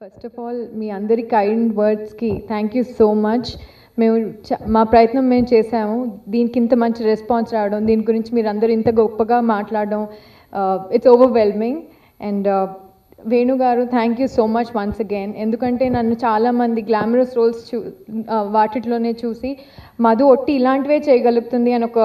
First of all మీ అందరి kind వర్డ్స్కి థ్యాంక్ యూ సో మచ్ మేము చ- మా ప్రయత్నం మేము చేసాము దీనికి ఇంత మంచి రెస్పాన్స్ రావడం దీని గురించి మీరు అందరూ ఇంత గొప్పగా మాట్లాడడం it's overwhelming and Venu garu thank you so much once again ఎందుకంటే నన్ను చాలామంది గ్లామరస్ రోల్స్ చూ uh, వాటిలోనే చూసి మధు ఒట్టి ఇలాంటివే చేయగలుగుతుంది అని ఒక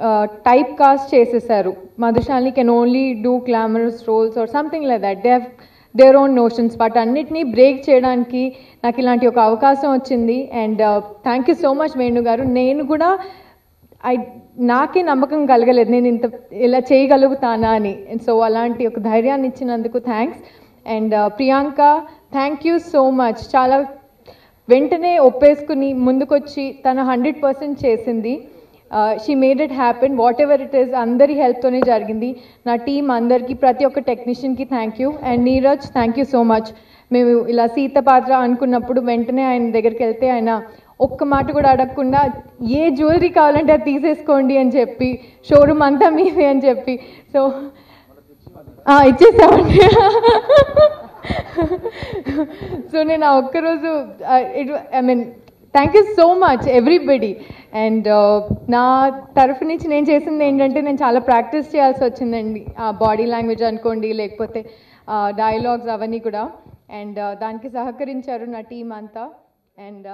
uh, టైప్ కాస్ట్ చేసేసారు. Madhushalini can only do glamorous roles or something like that they have their own notions but అన్నిటినీ బ్రేక్ చేయడానికి నాకు ఇలాంటి ఒక అవకాశం వచ్చింది. And thank you so much Venu garu. నేను కూడా ఐ నాకే నమ్మకం కలగలేదు. నేను ఇంత ఇలా చేయగలుగుతానా అని. సో అలాంటి ఒక ధైర్యాన్ని ఇచ్చినందుకు thanks and uh, Priyanka thank you so much చాలా వెంటనే ఒప్పేసుకుని ముందుకొచ్చి తను హండ్రెడ్ పర్సెంట్ చేసింది. She made it happen whatever it is అందరి హెల్ప్తోనే జరిగింది. నా టీం అందరికీ ప్రతి ఒక్క టెక్నీషియన్కి thank you and Neeraj thank you so much మేము ఇలా సీత పాత్ర అనుకున్నప్పుడు వెంటనే ఆయన దగ్గరికి వెళ్తే ఆయన ఒక్క మాట కూడా అడగకుండా ఏ జ్యువెలరీ కావాలంటే అది తీసేసుకోండి అని చెప్పి షోరూమ్ అంతా మీదే అని చెప్పి. సో ఇచ్చేసామండి. సో నేను ఆ ఒక్కరోజు it I mean thank you so much everybody and నా తరఫు నుంచి నేను చేసింది ఏంటంటే నేను చాలా ప్రాక్టీస్ చేయాల్సి వచ్చిందండి. ఆ బాడీ లాంగ్వేజ్ అనుకోండి లేకపోతే డైలాగ్స్ అవన్నీ కూడా. అండ్ uh, దానికి సహకరించారు నా టీం అంతా. అండ్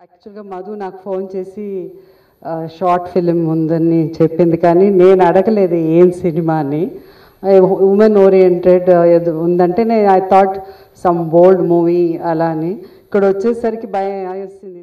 యాక్చువల్గా uh, మధు నాకు ఫోన్ చేసి షార్ట్ ఫిలిం ఉందని చెప్పింది. కానీ నేను అడగలేదు ఏం సినిమా అని. ఉమెన్ ఓరియంటెడ్ ఉందంటే నేను I thought some bold movie అలా అని. ఇక్కడ వచ్చేసరికి భయం వేసింది.